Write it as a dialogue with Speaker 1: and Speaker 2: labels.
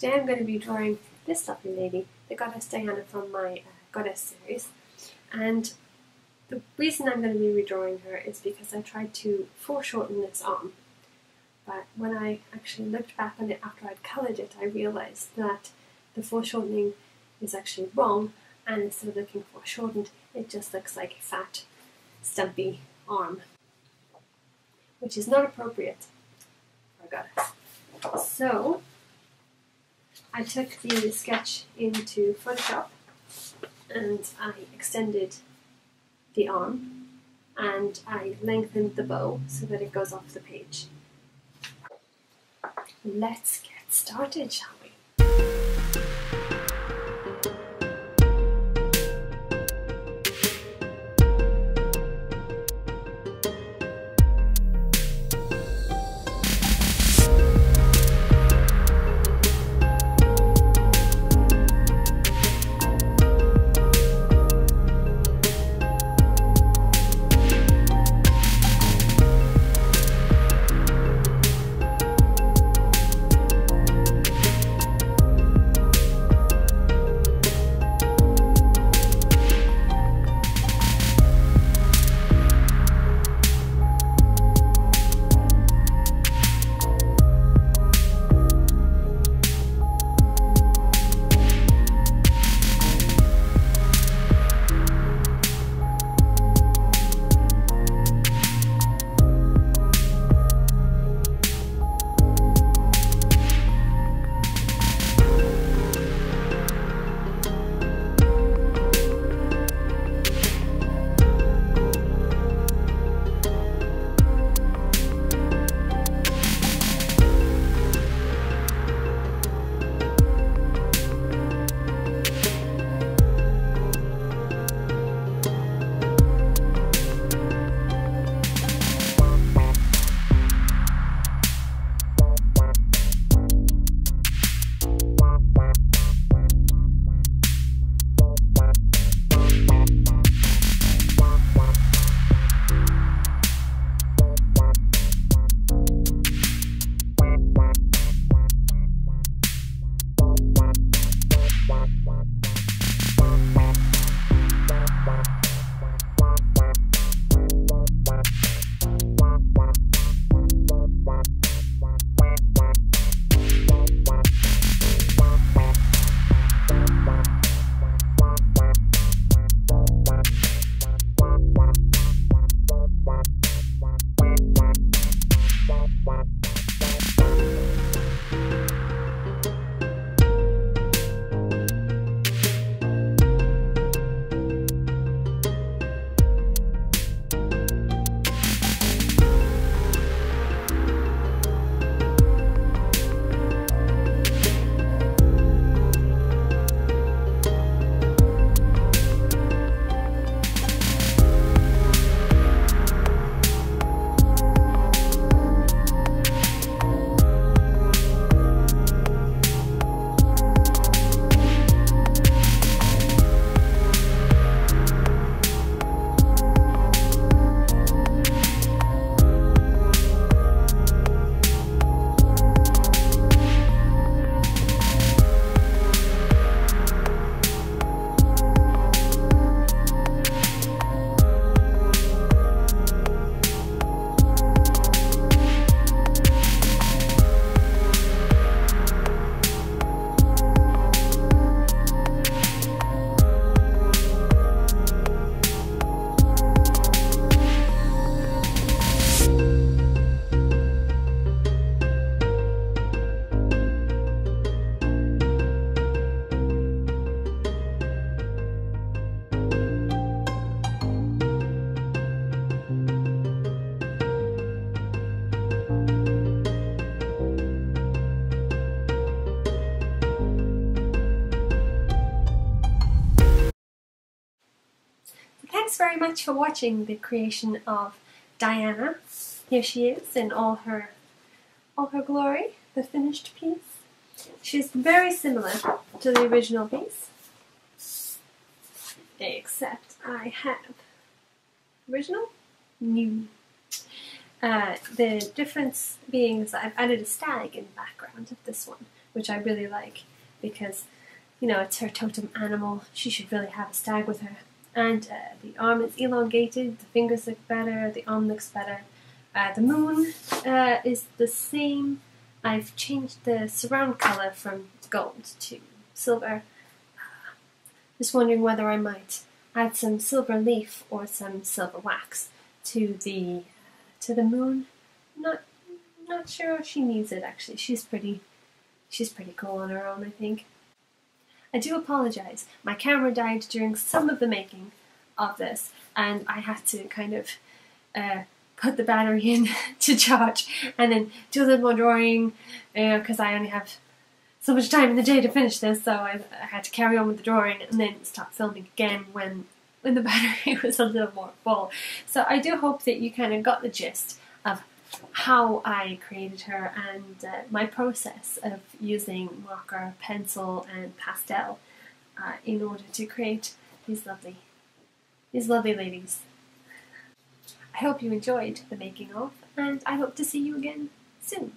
Speaker 1: Today I'm going to be drawing this lovely lady, the goddess Diana from my uh, goddess series. And the reason I'm going to be redrawing her is because I tried to foreshorten this arm. But when I actually looked back on it after I'd coloured it, I realised that the foreshortening is actually wrong, and instead of looking foreshortened, it just looks like a fat, stumpy arm, which is not appropriate for a goddess. So, I took the sketch into Photoshop and I extended the arm and I lengthened the bow so that it goes off the page. Let's get started, shall we? Thanks very much for watching the creation of Diana. Here she is in all her all her glory, the finished piece. She's very similar to the original piece, except I have original, new. Uh, the difference being is I've added a stag in the background of this one, which I really like because you know it's her totem animal. She should really have a stag with her. And uh, the arm is elongated, the fingers look better, the arm looks better. Uh, the moon uh, is the same. I've changed the surround color from gold to silver. Just wondering whether I might add some silver leaf or some silver wax to the to the moon. Not not sure if she needs it actually. She's pretty she's pretty cool on her own, I think. I do apologize. My camera died during some of the making of this, and I had to kind of uh, put the battery in to charge and then do a little more drawing because uh, I only have so much time in the day to finish this, so I, I, had to carry on with the drawing and then stop filming again when when the battery was a little more full. So I do hope that you kind of got the gist of how I created her and uh, my process of using marker, pencil, and pastel uh, in order to create these lovely, these lovely ladies. I hope you enjoyed the making of, and I hope to see you again soon.